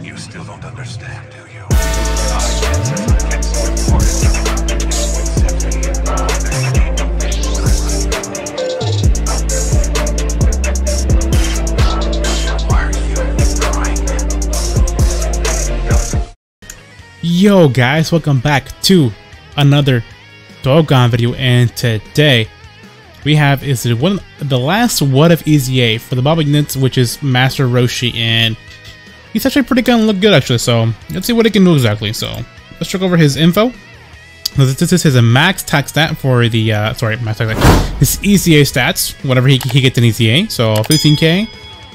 You still don't understand, do you? Yo guys, welcome back to another Dokkan video and today we have is the one the last what if EZA for the Baba units which is Master Roshi and he's actually pretty gonna look good actually so let's see what he can do exactly so let's check over his info this, is his max attack stat for the uh sorry max attack his EZA stats whatever he, he gets in EZA. so 15k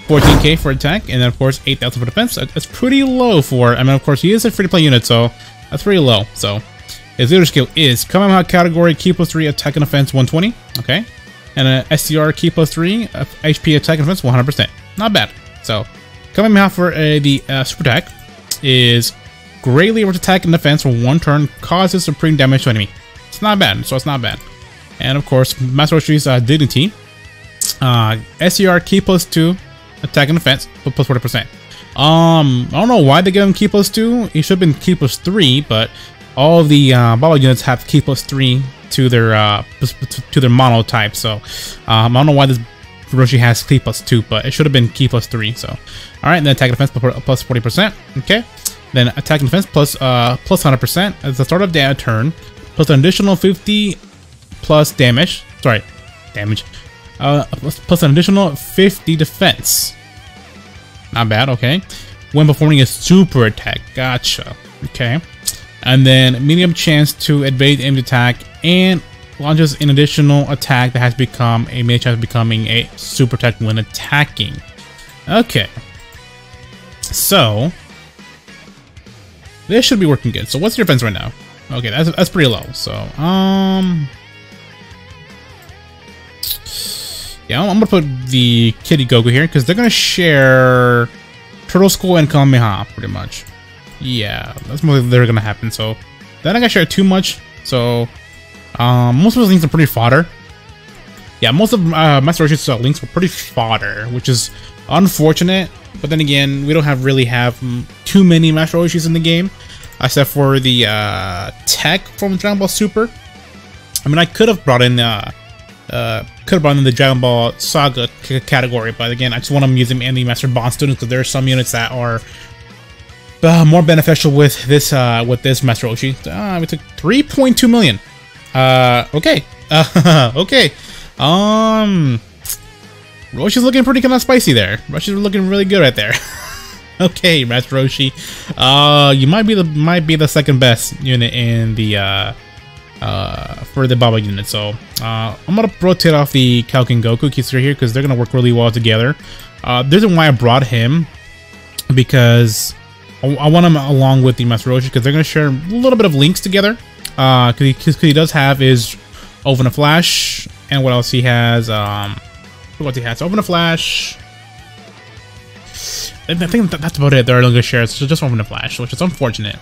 14k for attack and then of course 8000 for defense that's pretty low for I mean of course he is a free to play unit so that's pretty low so his leader skill is Kamehameha category, Ki plus 3, attack and defense 120. Okay. And a STR Ki plus 3, uh, HP attack and defense 100%. Not bad. So, Kamehameha for uh, the uh, super attack is greatly able to attack and defense for one turn, causes supreme damage to enemy. It's not bad, so it's not bad. And of course, Master Roshi's uh, Dignity. Uh, STR Ki plus 2, attack and defense, plus 40%. Um, I don't know why they give him Ki plus 2. He should have been Ki plus 3, but all the uh, Baba units have Ki plus three to their uh, to their mono type. So um, I don't know why this Roshi has Ki plus two, but it should have been Ki plus three. So all right, then attack and defense plus forty percent. Okay, then attack and defense plus uh plus hundred percent at the start of the turn, plus an additional fifty plus damage. Sorry, damage. Uh, plus, plus an additional fifty defense. Not bad. Okay, when performing a super attack. Gotcha. Okay and then medium chance to evade aimed attack and launches an additional attack that has become a chance of becoming a super attack when attacking. Okay. So this should be working good. So what's your defense right now? Okay, that's that's pretty low. So um Yeah, I'm gonna put the Kid Goku here because they're gonna share Turtle School and Kamehameha pretty much. Yeah, that's more they're gonna happen. So they're not gonna share too much. So um, most of those links are pretty fodder. Yeah, most of uh, Master Roshi's uh, links were pretty fodder, which is unfortunate. But then again, we don't have really have too many Master Roshis in the game, except for the uh, tech from Dragon Ball Super. I mean, I could have brought in uh, uh, could have brought in the Dragon Ball Saga category, but again, I just want to use them in the Master Bond students because there are some units that are uh, more beneficial with this uh, with this Master Roshi. Uh, we took 3.2 million. Uh, okay. Uh, okay. Um, Roshi's looking pretty kind of spicy there. Roshi's looking really good right there. okay, Master Roshi. Uh, you might be the might be the second best unit in the uh, uh, for the Baba unit. So uh, I'm gonna rotate off the Kalkin Goku Kisura here because they're gonna work really well together. Uh, the reason why I brought him because I want him along with the Master Roshi because they're to share a little bit of links together. Uh, he, he, does have his Open a Flash, and what else he has? Um, what he has? Open a Flash. I think that's about it. There are no to share so just Open a Flash, which is unfortunate.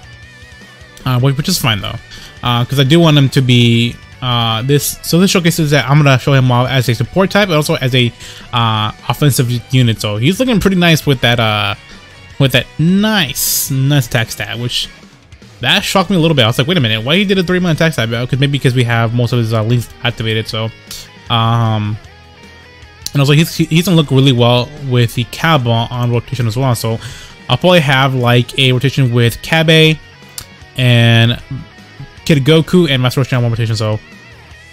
Uh, which is fine though, because uh, I do want him to be uh, this. So this showcases that I'm gonna show him off as a support type, but also as a uh, offensive unit. So he's looking pretty nice with that uh, with that nice, nice attack stat, which that shocked me a little bit. I was like, wait a minute, why he did a three man attack stat? Because maybe because we have most of his uh, links activated. So, um, and also he's he's gonna look really well with the Cab on rotation as well. So I'll probably have like a rotation with Kabe and Kid Goku and Master Roshi on one rotation. So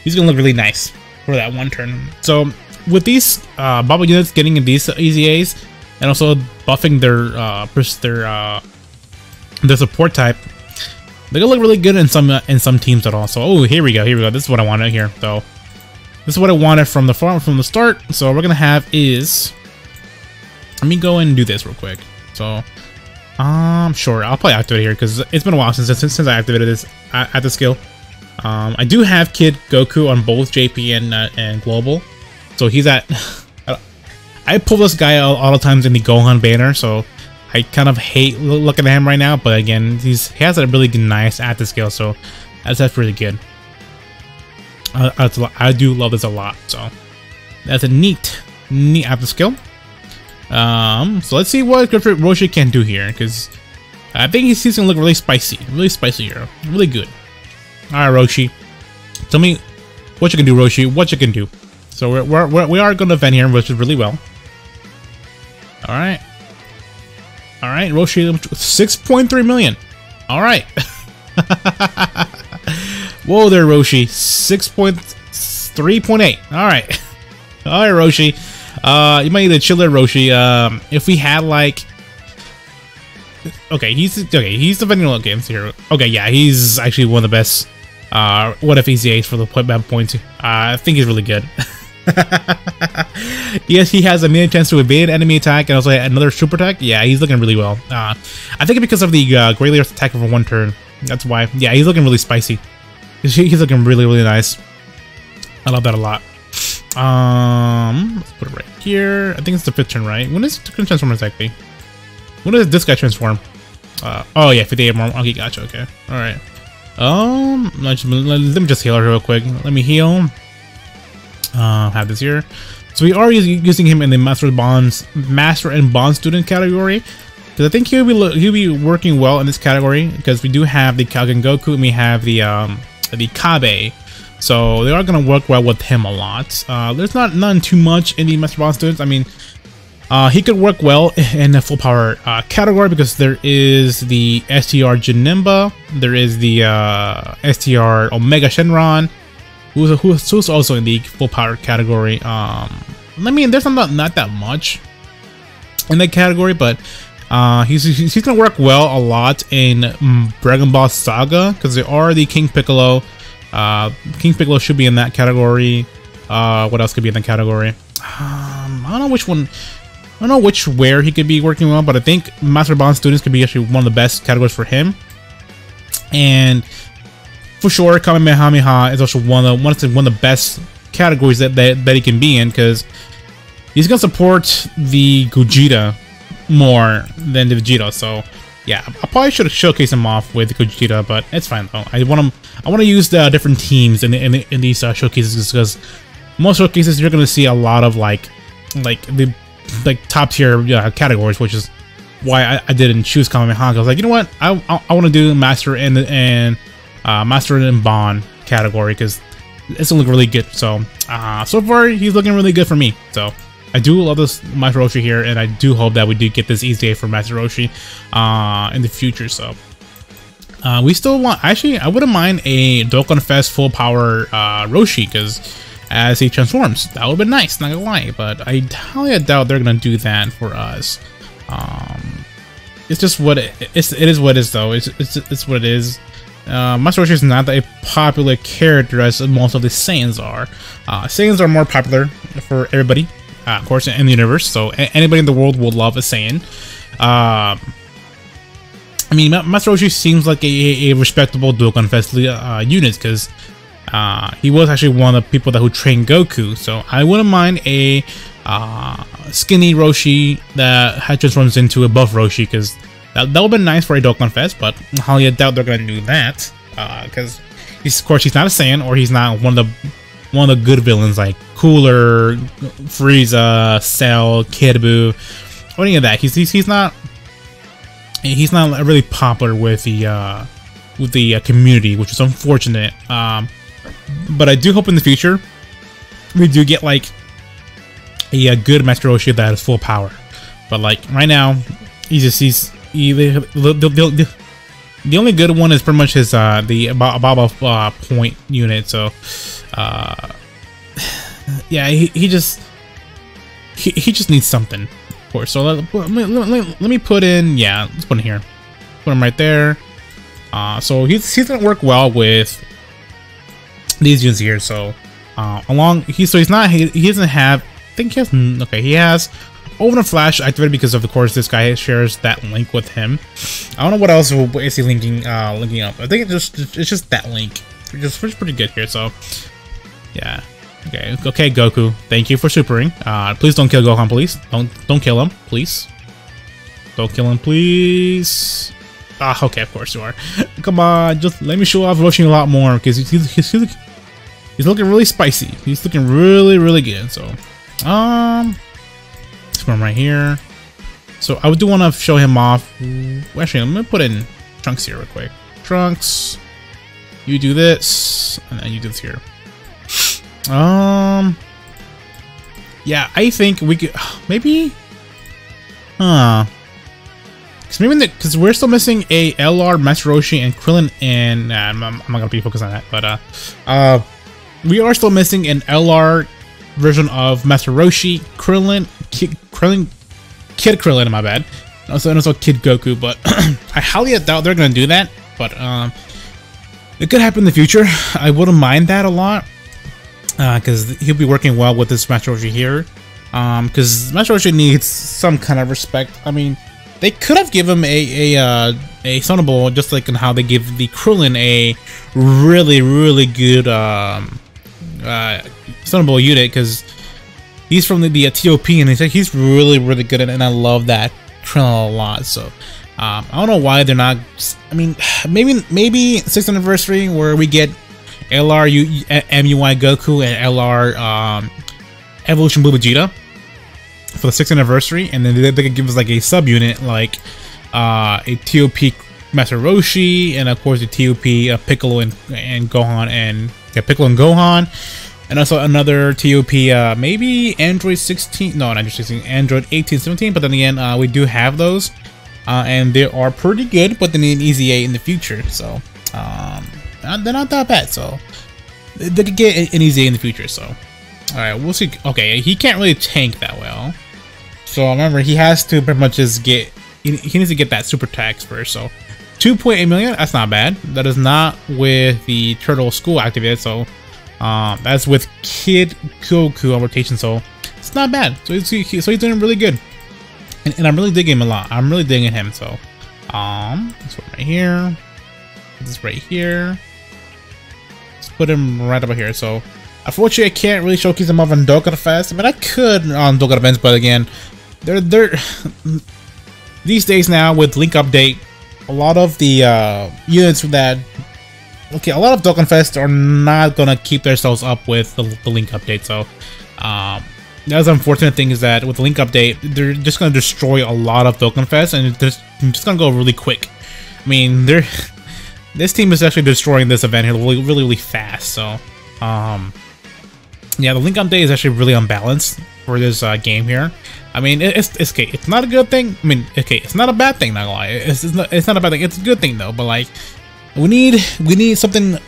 he's gonna look really nice for that one turn. So with these uh, Baba units getting in these EZAs, and also buffing their uh, their uh, their support type. They're gonna look really good in some uh, in some teams at all. So oh, here we go, here we go. This is what I wanted here. So this is what I wanted from the farm from the start. So we're gonna have is let me go and do this real quick. So um, sure, I'll probably activate here because it's been a while since since, since I activated this at, active skill. Um, I do have Kid Goku on both JP and uh, and Global, so he's at I pull this guy all, all the times in the Gohan banner, so I kind of hate looking at him right now. But again, he's he has a really nice active skill, so that's that's really good. Uh, I do love this a lot, so that's a neat, neat active skill. Um, so let's see what Griffith Roshi can do here, because I think he's, gonna look really spicy, really spicy here, really good. All right, Roshi, tell me what you can do, Roshi. What you can do. So we're, we're, we're we are gonna vent here, which is really well. All right, all right, Roshi, point three million. All right. Whoa there, Roshi. Six point three point eight. All right. All right, Roshi. Uh, you might need to chill there, Roshi. Um, if we had like, okay, he's okay. He's the vanilla games here. Okay, yeah, he's actually one of the best. Uh, what if EZAs for the point points? Uh, I think he's really good. yes, he has a mini chance to evade enemy attack and also another super attack. Yeah, he's looking really well. Uh, I think because of the uh, Great Lear's attack for one turn. That's why. Yeah, he's looking really spicy. He's looking really, really nice. I love that a lot. Um, let's put it right here. I think it's the fifth turn, right? When is it transform exactly? When does this guy transform? Uh, oh yeah, 58 more. Okay, gotcha. Okay, all right. Um, let me just heal her real quick. Let me heal. Uh, have this here. So we are using him in the Master Bonds, Master and Bond student category. Because I think he'll be he'll be working well in this category because we do have the Kalgan Goku and we have the um the Kabe. So they are going to work well with him a lot. Uh, there's not none too much in the Master Bond students. I mean, uh, he could work well in the full power uh, category because there is the STR Janemba, there is the uh, STR Omega Shenron, who's, who's also in the full power category. Um, I mean, there's not not that much in that category, but uh, he's he's gonna work well a lot in Dragon Ball Saga because they are the King Piccolo. Uh, King Piccolo should be in that category. Uh, what else could be in that category? Um, I don't know which one. I don't know which where he could be working well, but I think Master Bond students could be actually one of the best categories for him. And for sure, Kamehameha is also one of the, one of the, one of the best categories that, that, that he can be in because he's gonna support the Gogeta more than the Vegeta. So yeah, I probably should have showcased him off with the Gogeta, but it's fine though. I want him. I want to use the different teams in in, in these uh, showcases because most showcases you're gonna see a lot of like like the like top tier uh, categories, which is why I, I didn't choose Kamehameha. I was like, you know what, I I, I want to do Master and and uh, Master and Bond category because it's gonna look really good. So uh, so far he's looking really good for me. So I do love this Master Roshi here, and I do hope that we do get this easy day for Master Roshi uh, in the future. So uh, we still want, actually, I wouldn't mind a Dokkan Fest full power uh, Roshi because as he transforms, that would be nice. Not gonna lie, but I highly doubt they're gonna do that for us. Um, it's just what it, it's. It is what it is, though. It's it's, it's what it is. Uh, Master Roshi is not a popular character as most of the Saiyans are. Uh, Saiyans are more popular for everybody, uh, of course, in the universe. So anybody in the world will love a Saiyan. Um, I mean, Master Roshi seems like a, a respectable Dokkan Fest uh, unit because uh, he was actually one of the people that who trained Goku. So I wouldn't mind a uh, skinny Roshi that transforms into a buff Roshi because that, that would be nice for a Dokkan Fest, but I highly doubt they're going to do that because, uh, of course, he's not a Saiyan or he's not one of the one of the good villains like Cooler, Frieza, Cell, Kid Buu, or any of that. He's, he's, he's not he's not really popular with the uh, with the uh, community, which is unfortunate. Um, but I do hope in the future we do get like a, a good Master Roshi that has full power. But like right now, he's just he's he, the, the, the, the only good one is pretty much his uh the Baba uh, point unit. So uh yeah, he, he just he, he just needs something. Of course. So let, let, let, let, me put in yeah, let's put in here. Put him right there. Uh so he's he's gonna work well with these units here. So uh along he so he's not he, he doesn't have I think he has okay, he has Open Flash activated because of the course this guy shares that link with him. I don't know what else is he linking uh linking up. I think it's just it's just that link. Is pretty good here, so yeah. Okay, okay, Goku. Thank you for supering. Uh, please don't kill Gohan, please. Don't don't kill him, please. Don't kill him, please. Ah, okay, of course you are. Come on, just let me show off Roshi a lot more because he's, he's, he's, he's looking really spicy. He's looking really, really good. So, um, right here. So I would do want to show him off. Actually, I'm gonna put in Trunks here real quick. Trunks, you do this, and then you do this here. Um, yeah, I think we could maybe, huh? Because maybe because we're still missing a LR, Master and Krillin, and I'm, I'm not gonna be focused on that, but uh, uh, we are still missing an LR version of Master Roshi, Krillin, Kid, Krillin, Kid Krillin, my bad. Also, and also Kid Goku, but I highly doubt they're gonna do that. But um, it could happen in the future. I wouldn't mind that a lot because uh, he'll be working well with this Master Roshi here. Um, because Master Roshi needs some kind of respect. I mean, they could have given him a a uh, a Summonable just like in how they give the Krillin a really really good um uh Summonable unit because he's from the, the TOP and he's like, he's really really good at it and I love that Krillin a lot. So um, I don't know why they're not. I mean, maybe maybe 6th anniversary where we get LR U, MUI Goku and LR um, Evolution Blue Vegeta for the 6th anniversary, and then they, they could give us like a subunit like uh, a TOP Master Roshi, and of course the TOP uh, Piccolo and, and Gohan, and yeah, Piccolo and Gohan, and also another TOP, uh, maybe Android 16, no, not Android 16, Android 18, 17, but then again, uh, we do have those, uh, and they are pretty good, but they need an EZA in the future, so um, they're not that bad, so they could get an EZA in the future, so. Alright, we'll see. Okay, he can't really tank that well. So remember, he has to pretty much just get, he, he needs to get that super tax first, so 2.8 million, that's not bad. That is not with the Turtle School activated, so um, that's with Kid Goku on rotation, so it's not bad. So he's, so he's doing really good. And, and I'm really digging him a lot. I'm really digging him, so um, this one right here, this right here. Let's put him right over here, so Unfortunately, I can't really showcase him off on Dokkan Fest. I mean, I could on Dokkan events, but again, they're they're these days now with Link Update, a lot of the uh, units that okay, a lot of Dokkan Fest are not gonna keep themselves up with the, the Link Update. So, um, that's the unfortunate thing is that with the Link Update, they're just gonna destroy a lot of Dokkan Fest, and it's just, just gonna go really quick. I mean, they're this team is actually destroying this event here really, really, really fast. So, um, yeah, the link update is actually really unbalanced for this uh, game here. I mean, it's, it's okay. It's not a good thing. I mean, okay, it's not a bad thing. Not gonna lie, it's, it's not it's not a bad thing. It's a good thing though. But like, we need we need something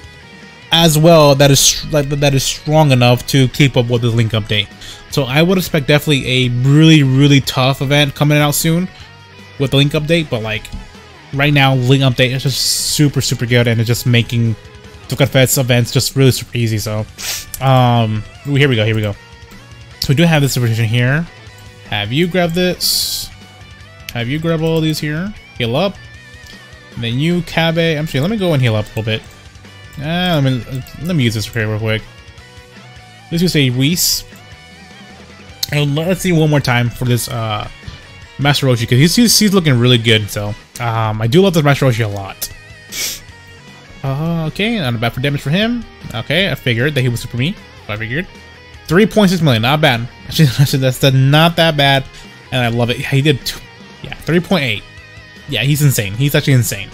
as well that is like that is strong enough to keep up with the link update. So I would expect definitely a really really tough event coming out soon with the link update. But like right now, link update is just super super good and it's just making Fest events just really super easy. So, um, here we go, here we go. So we do have this superstition here. Have you grabbed this? Have you grabbed all these here? Heal up. And then Kabe. Actually, let me go and heal up a little bit. Ah, let me let me use this real quick. Let's use a Whis. And let's see one more time for this uh, Master Roshi because he's, he's, he's looking really good. So um, I do love this Master Roshi a lot. Uh, okay, not bad for damage for him. Okay, I figured that he was super me. I figured. 3.6 million, not bad. Actually, that's not that bad, and I love it. He did, two, yeah, 3.8. Yeah, he's insane. He's actually insane.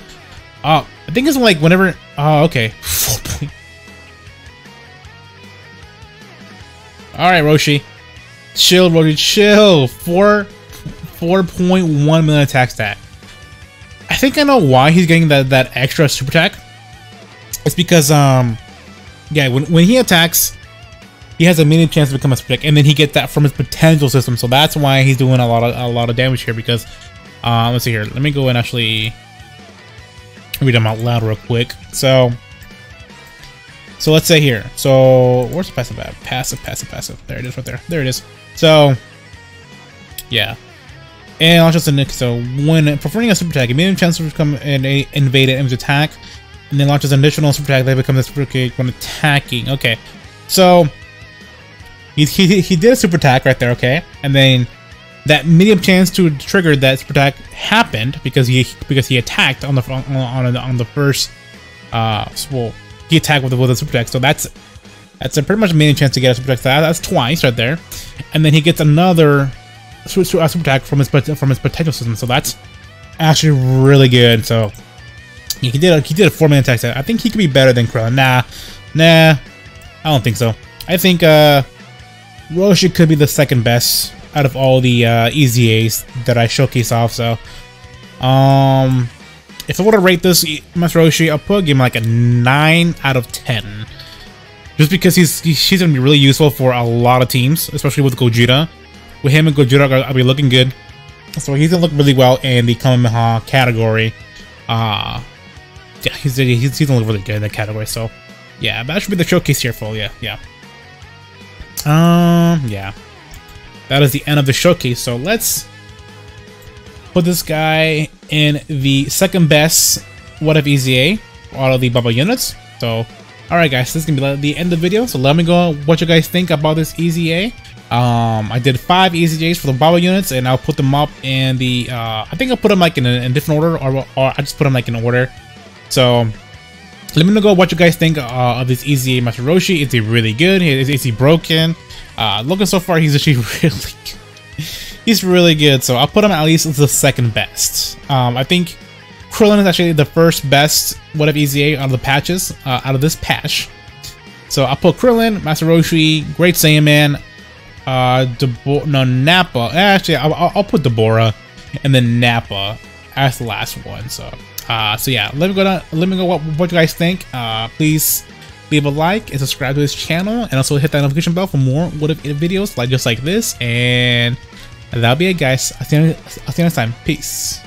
Uh, I think it's like whenever. Oh, okay. All right, Roshi, chill, Roshi, chill. Four, 4.1 million attack stat. I think I know why he's getting that that extra super attack it's because, um, yeah, when, when he attacks, he has a medium chance to become a split, and then he gets that from his potential system. So that's why he's doing a lot of a lot of damage here. Because, uh, let's see here. Let me go and actually read them out loud real quick. So, so let's say here. So where's the passive at? Passive, passive, passive. There it is, right there. There it is. So, yeah. And I'll just so when performing a super attack, a medium chance to become an invade enemy's attack and then launches an additional super attack that becomes a super kick when attacking. Okay, so he, he, he did a super attack right there, okay, and then that medium chance to trigger that super attack happened because he because he attacked on the on on, on the first uh well he attacked with the, with the super attack, so that's that's a pretty much medium chance to get a super attack. So that's twice right there, and then he gets another super attack from his from his potential system. So that's actually really good. So he did a, he did a four man attack set. I think he could be better than Krillin. Nah, nah, I don't think so. I think uh, Roshi could be the second best out of all the uh, EZA's that I showcase off. So, um, if I were to rate this Master Roshi, I'll put him like a nine out of ten. Just because he's he's gonna be really useful for a lot of teams, especially with Gogeta. With him and Gogeta, I'll be looking good. So he's gonna look really well in the Kamehameha category. Uh yeah, he's he's, he's gonna look really good in that category. So yeah, that should be the showcase here for yeah, yeah. Um, yeah. That is the end of the showcase. So let's put this guy in the second best What If EZA out of the Baba units. So, alright guys, this is going to be the end of the video. So let me go what you guys think about this EZA. Um, I did five EZAs for the Baba units, and I'll put them up in the, uh, I think I'll put them like in a, in different order, or, or I just put them like in order. So, let me know what you guys think uh, of this EZA Master Roshi. Is he really good? Is, is he broken? Uh, looking so far, he's actually really good. He's really good, so I'll put him at least as the second best. Um, I think Krillin is actually the first best What If EZA out of the patches, uh, out of this patch. So I'll put Krillin, Master Roshi, Great Saiyaman, uh, Debo no, Nappa. Actually, I'll, I'll put Dabura, and then Nappa as the last one. So, uh, so yeah, let me go down, let me know what, what you guys think. Uh, please leave a like and subscribe to this channel, and also hit that notification bell for more what if videos like just like this. And that'll be it, guys. I'll see you, I'll see you next time. Peace.